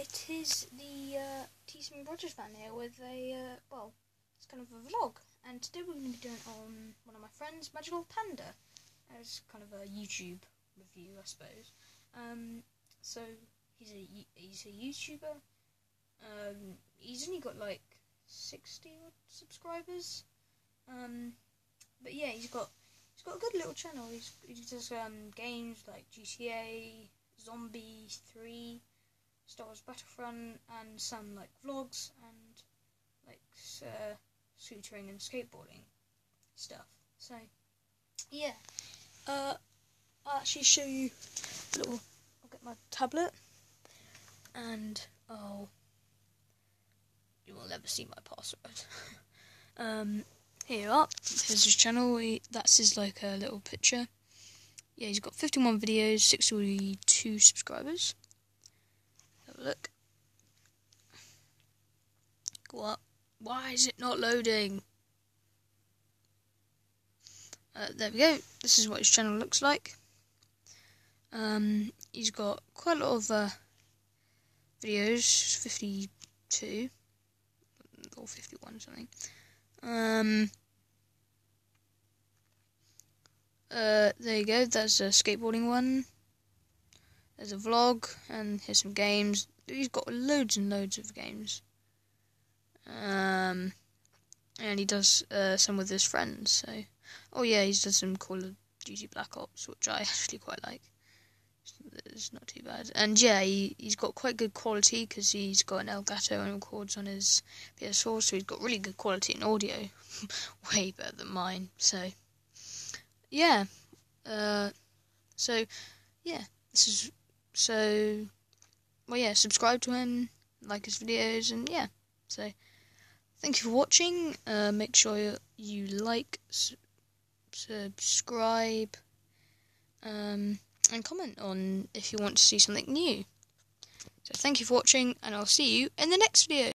it is the uh, T Smith Rogers fan here with a uh, well, it's kind of a vlog, and today we're going to be doing on one of my friends, Magical Panda. It's kind of a YouTube review, I suppose. Um, so he's a he's a YouTuber. Um, he's only got like sixty subscribers. Um, but yeah, he's got he's got a good little channel. He's he does um games like GTA, Zombie Three. Star Wars Battlefront and some like vlogs and like uh, scootering and skateboarding stuff. So yeah, uh, I'll actually show you a little. I'll get my tablet and oh, you will never see my password. um, here you are. Here's his channel. He, that's his like a uh, little picture. Yeah, he's got 51 videos, 62 subscribers look. What? Why is it not loading? Uh, there we go. This is what his channel looks like. Um, he's got quite a lot of uh, videos, 52 or 51 something. Um, uh, there you go. That's a skateboarding one. There's a vlog, and here's some games. He's got loads and loads of games. Um, and he does uh, some with his friends. So, oh yeah, he's done some Call of Duty Black Ops, which I actually quite like. It's not too bad. And yeah, he, he's got quite good quality because he's got an Elgato and records on his PS4, so he's got really good quality in audio. Way better than mine. So, yeah. Uh, so, yeah, this is so, well, yeah, subscribe to him, like his videos, and yeah. So, thank you for watching. Uh, make sure you like, su- subscribe, um, and comment on if you want to see something new. So, thank you for watching, and I'll see you in the next video.